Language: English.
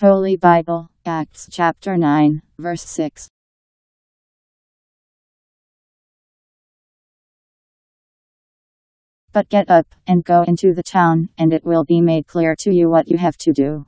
Holy Bible, Acts chapter 9, verse 6. But get up, and go into the town, and it will be made clear to you what you have to do.